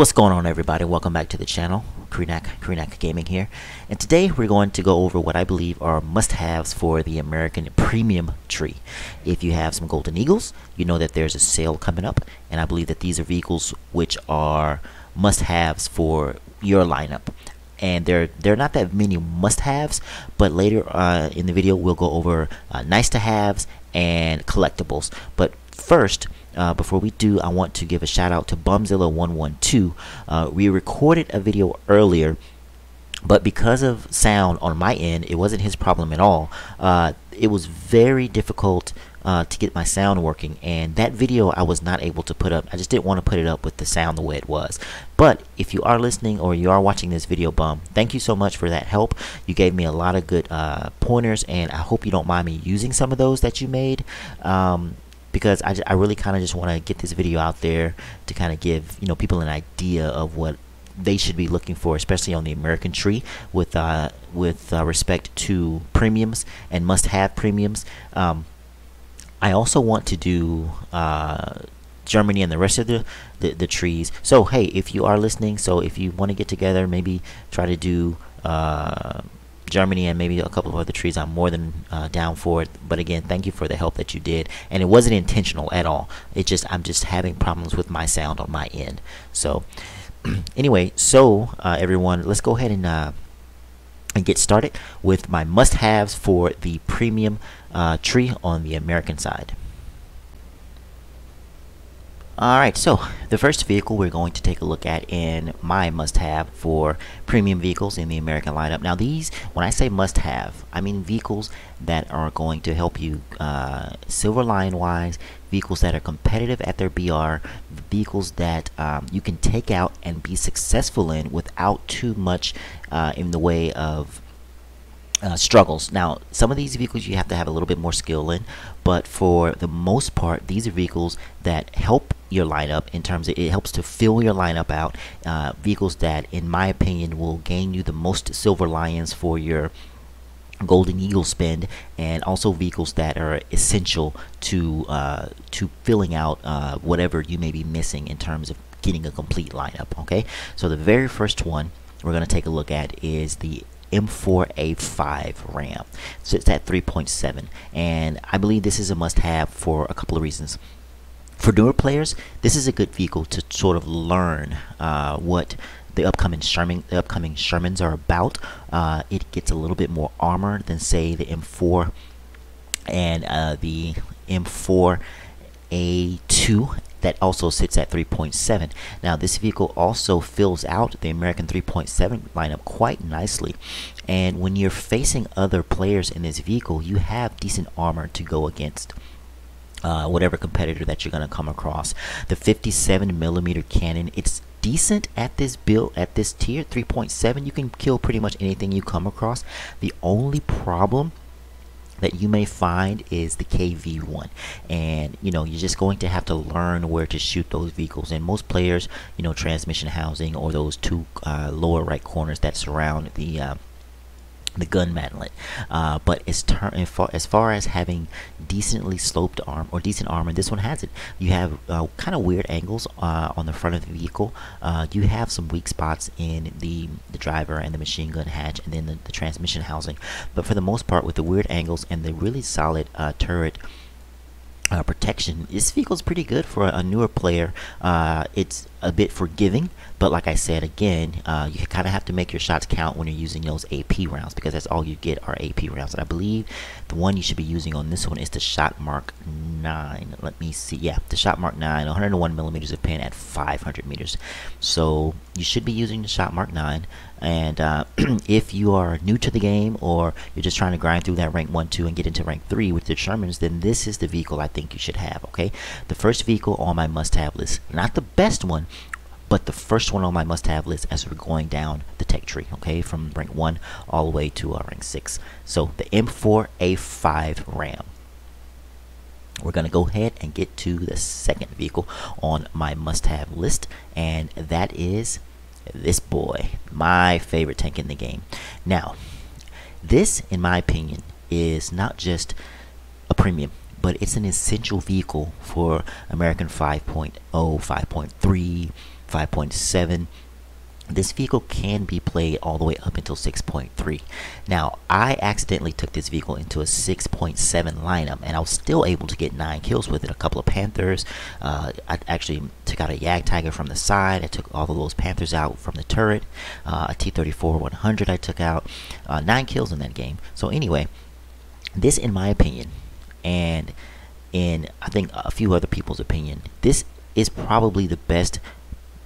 What's going on everybody? Welcome back to the channel. Creenak, Creenak Gaming here. And today we're going to go over what I believe are must-haves for the American Premium tree. If you have some Golden Eagles, you know that there's a sale coming up. And I believe that these are vehicles which are must-haves for your lineup. And there, there are not that many must-haves, but later uh, in the video we'll go over uh, nice-to-haves and collectibles. But first, uh, before we do, I want to give a shout out to Bumzilla112. Uh, we recorded a video earlier, but because of sound on my end, it wasn't his problem at all. Uh, it was very difficult uh, to get my sound working, and that video I was not able to put up. I just didn't want to put it up with the sound the way it was. But if you are listening or you are watching this video, Bum, thank you so much for that help. You gave me a lot of good uh, pointers, and I hope you don't mind me using some of those that you made. Um, because I, I really kind of just want to get this video out there to kind of give you know people an idea of what they should be looking for, especially on the American tree, with uh, with uh, respect to premiums and must-have premiums. Um, I also want to do uh, Germany and the rest of the, the, the trees. So hey, if you are listening, so if you want to get together, maybe try to do. Germany and maybe a couple of other trees, I'm more than uh, down for it. But again, thank you for the help that you did. And it wasn't intentional at all. It just I'm just having problems with my sound on my end. So anyway, so uh, everyone, let's go ahead and uh, and get started with my must-haves for the premium uh, tree on the American side. Alright, so the first vehicle we're going to take a look at in my must-have for premium vehicles in the American lineup. Now these, when I say must-have, I mean vehicles that are going to help you uh, silver line wise, vehicles that are competitive at their BR, vehicles that um, you can take out and be successful in without too much uh, in the way of uh, struggles. Now, some of these vehicles you have to have a little bit more skill in, but for the most part, these are vehicles that help your lineup in terms of it helps to fill your lineup out. Uh, vehicles that, in my opinion, will gain you the most silver lions for your golden eagle spend and also vehicles that are essential to uh, to filling out uh, whatever you may be missing in terms of getting a complete lineup okay so the very first one we're going to take a look at is the M4A5 RAM. So it's at 3.7, and I believe this is a must-have for a couple of reasons. For newer players, this is a good vehicle to sort of learn uh, what the upcoming Sherman, the upcoming Shermans are about. Uh, it gets a little bit more armor than say the M4 and uh, the M4 A2 that also sits at 3.7. Now this vehicle also fills out the American 3.7 lineup quite nicely and when you're facing other players in this vehicle you have decent armor to go against. Uh, whatever competitor that you're going to come across. The 57 millimeter cannon, it's decent at this build at this tier. 3.7 you can kill pretty much anything you come across. The only problem that you may find is the KV1 and you know you're just going to have to learn where to shoot those vehicles. And most players you know transmission housing or those two uh, lower right corners that surround the uh, the gun mantlet. Uh, but as, as, far, as far as having decently sloped arm or decent armor, this one has it. You have uh, kind of weird angles uh, on the front of the vehicle. Uh, you have some weak spots in the, the driver and the machine gun hatch and then the, the transmission housing. But for the most part, with the weird angles and the really solid uh, turret uh, protection. This vehicle is pretty good for a, newer player. Uh, it's a bit forgiving, but like I said again, uh, you kind of have to make your shots count when you're using those AP rounds because that's all you get are AP rounds. And I believe the one you should be using on this one is the Shot Mark 9. Let me see. Yeah, the Shot Mark 9, 101 millimeters of pin at 500 meters. So you should be using the Shot Mark 9. And uh, if you are new to the game or you're just trying to grind through that rank 1, 2 and get into rank 3 with the Shermans, then this is the vehicle I think you should have, okay? The first vehicle on my must-have list. Not the best one, but the first one on my must-have list as we're going down the tech tree, okay, from rank 1 all the way to uh, rank 6. So the M4A5 RAM. We're going to go ahead and get to the second vehicle on my must-have list, and that is this boy, my favorite tank in the game. Now, this, in my opinion, is not just a premium, but it's an essential vehicle for American 5.0, 5.3, 5.7 this vehicle can be played all the way up until 6.3 now I accidentally took this vehicle into a 6.7 lineup and I was still able to get 9 kills with it a couple of Panthers. Uh, I actually took out a Jagdtiger from the side. I took all of those Panthers out from the turret. Uh, a T-34 100 I took out. Uh, 9 kills in that game. So anyway this in my opinion and in I think a few other people's opinion this is probably the best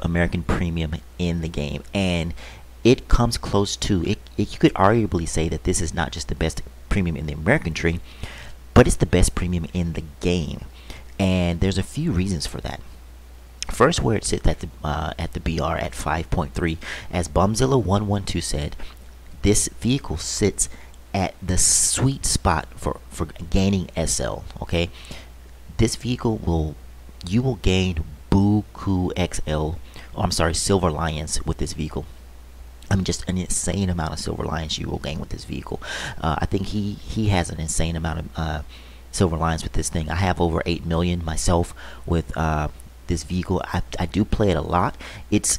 American Premium in the game, and it comes close to it, it. You could arguably say that this is not just the best premium in the American tree, but it's the best premium in the game, and there's a few reasons for that. First, where it sits at the uh, at the BR at 5.3, as Bumzilla 112 said, this vehicle sits at the sweet spot for for gaining SL. Okay, this vehicle will you will gain Buku XL oh, I'm sorry, Silver Lions with this vehicle. I mean, just an insane amount of Silver Lions you will gain with this vehicle. Uh, I think he he has an insane amount of uh, Silver Lions with this thing. I have over eight million myself with uh, this vehicle. I I do play it a lot. It's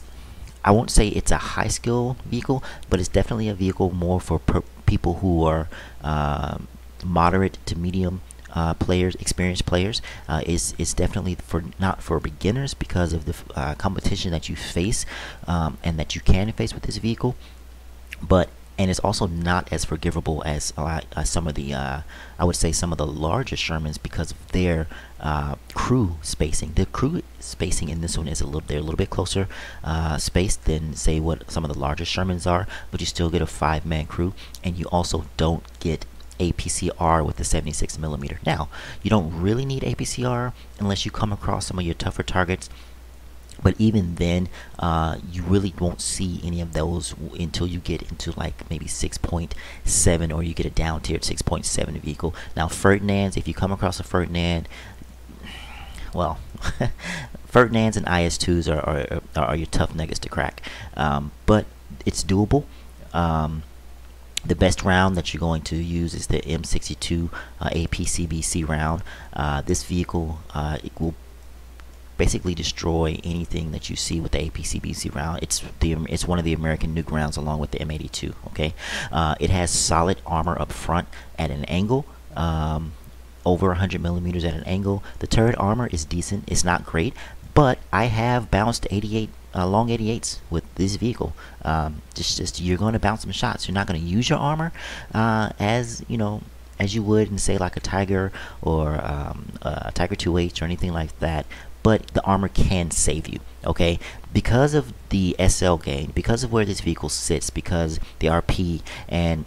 I won't say it's a high skill vehicle, but it's definitely a vehicle more for people who are uh, moderate to medium uh, players, experienced players, uh, is is definitely for not for beginners because of the uh, competition that you face um, and that you can face with this vehicle. But and it's also not as forgivable as uh, some of the uh, I would say some of the larger Shermans because of their uh, crew spacing. The crew spacing in this one is a little they're a little bit closer uh, spaced than say what some of the larger Shermans are, but you still get a five man crew, and you also don't get APCR with the 76 millimeter. Now, you don't really need APCR unless you come across some of your tougher targets. But even then, uh, you really won't see any of those until you get into like maybe 6.7 or you get a down tier 6.7 vehicle. Now, Ferdinands, if you come across a Ferdinand, well, Ferdinands and IS2s are, are, are, your tough nuggets to crack. Um, but it's doable. Um, the best round that you're going to use is the M62 uh, APCBC round. Uh, this vehicle uh, will basically destroy anything that you see with the APCBC round. It's the it's one of the American nuke rounds along with the M82. Okay, uh, it has solid armor up front at an angle. Um, over 100 millimeters at an angle. The turret armor is decent. It's not great, but I have bounced 88 uh, long 88s with this vehicle. Um, just, just you're going to bounce some shots. You're not going to use your armor uh, as you know as you would in say like a Tiger or um, a Tiger 2H or anything like that. But the armor can save you, okay? Because of the SL gain, because of where this vehicle sits, because the RP and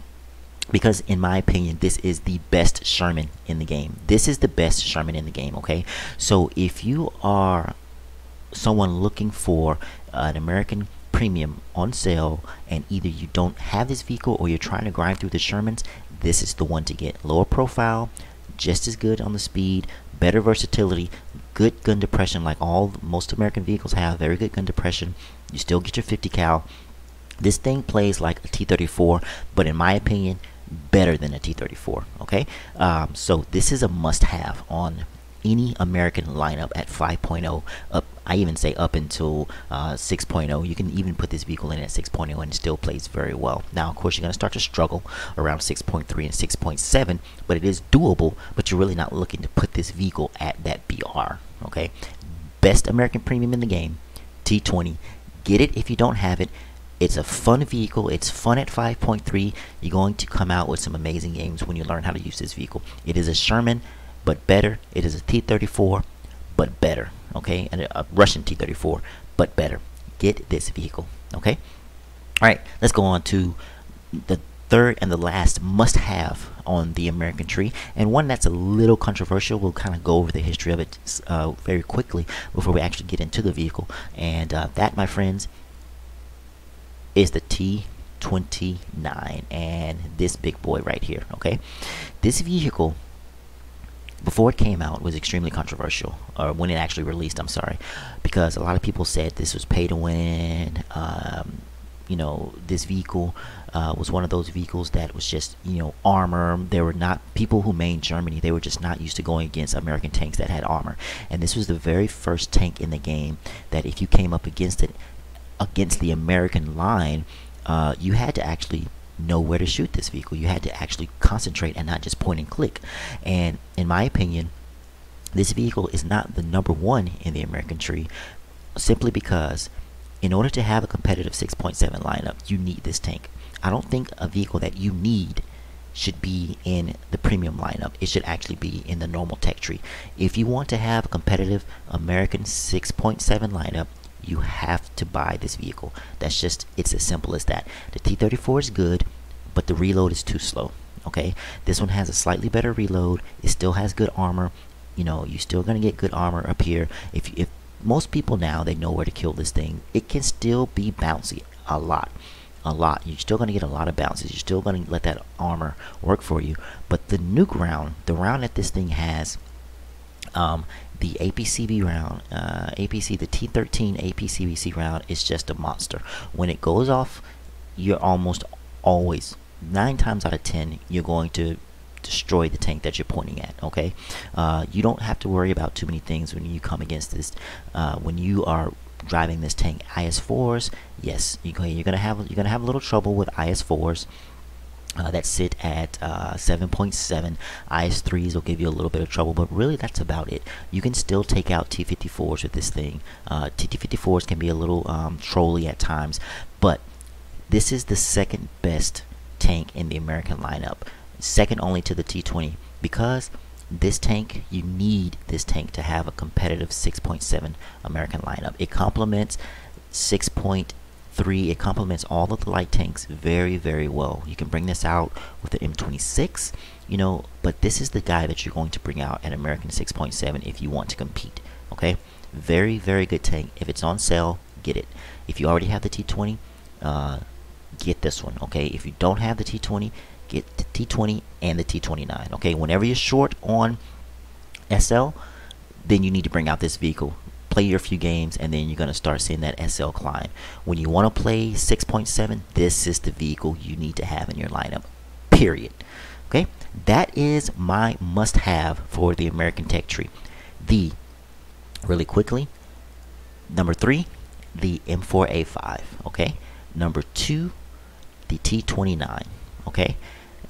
because in my opinion this is the best Sherman in the game this is the best Sherman in the game okay so if you are someone looking for an American premium on sale and either you don't have this vehicle or you're trying to grind through the Shermans, this is the one to get. Lower profile, just as good on the speed, better versatility, good gun depression like all most American vehicles have, very good gun depression. You still get your 50 cal. This thing plays like a T34, but in my opinion, better than a T34. Okay, um, so this is a must-have on any American lineup at 5.0 up I even say up until uh, 6.0 you can even put this vehicle in at 6.0 and still plays very well now of course you're gonna start to struggle around 6.3 and 6.7 but it is doable but you're really not looking to put this vehicle at that BR okay best American premium in the game T20 get it if you don't have it it's a fun vehicle. It's fun at 5.3. You're going to come out with some amazing games when you learn how to use this vehicle. It is a Sherman but better. It is a T-34, but better. Okay, and a Russian T-34, but better. Get this vehicle. Okay. All right, let's go on to the third and the last must-have on the American tree, and one that's a little controversial. We'll kind of go over the history of it uh, very quickly before we actually get into the vehicle. And uh, that, my friends, is the T29, and this big boy right here. Okay, this vehicle before it came out was extremely controversial or when it actually released i'm sorry because a lot of people said this was pay to win um, you know this vehicle uh, was one of those vehicles that was just you know armor. There were not people who made Germany. They were just not used to going against American tanks that had armor. And this was the very first tank in the game that if you came up against it against the American line, uh, you had to actually know where to shoot this vehicle. You had to actually concentrate and not just point and click. And in my opinion, this vehicle is not the number one in the American tree simply because in order to have a competitive 6.7 lineup, you need this tank. I don't think a vehicle that you need should be in the premium lineup. It should actually be in the normal tech tree. If you want to have a competitive American 6.7 lineup, you have to buy this vehicle. That's just, it's as simple as that. The T-34 is good, but the reload is too slow. Okay, this one has a slightly better reload. It still has good armor. You know, you're still gonna get good armor up here. If if most people now they know where to kill this thing, it can still be bouncy a lot a lot. You're still going to get a lot of bounces. You're still going to let that armor work for you. But the nuke round, the round that this thing has, um, the APCB round, uh, APC, the T13 APCBC round is just a monster. When it goes off, you're almost always, nine times out of ten, you're going to destroy the tank that you're pointing at okay uh, you don't have to worry about too many things when you come against this uh, when you are driving this tank IS4s yes you're gonna have you're gonna have a little trouble with IS4s uh, that sit at 7.7 uh, IS3s will give you a little bit of trouble but really that's about it. You can still take out T54s with this thing. Uh, T54s can be a little um, trolly at times but this is the second best tank in the American lineup. Second only to the T20 because this tank, you need this tank to have a competitive 6.7 American lineup. It complements 6.3. It complements all of the light tanks very, very well. You can bring this out with the M26, you know, but this is the guy that you're going to bring out at American 6.7 if you want to compete, okay? Very, very good tank. If it's on sale, get it. If you already have the T20, uh, get this one, okay? If you don't have the T20, get the T20 and the T29. Okay, whenever you're short on SL, then you need to bring out this vehicle. Play your few games, and then you're going to start seeing that SL climb. When you want to play 6.7, this is the vehicle you need to have in your lineup. Period. Okay, that is my must-have for the American Tech Tree. The really quickly, number three, the M4A5. Okay, number two, the T29. Okay,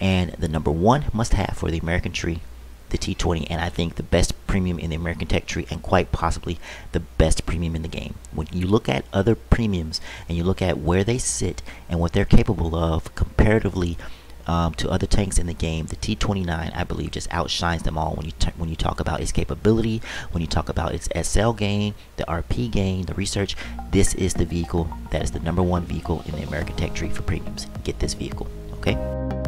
and the number one must have for the American tree the T20 and I think the best premium in the American Tech tree and quite possibly the best premium in the game. When you look at other premiums and you look at where they sit and what they're capable of comparatively um, to other tanks in the game, the T29 I believe just outshines them all when you when you talk about its capability, when you talk about its SL gain, the RP gain, the research. This is the vehicle that is the number one vehicle in the American Tech tree for premiums. Get this vehicle, okay?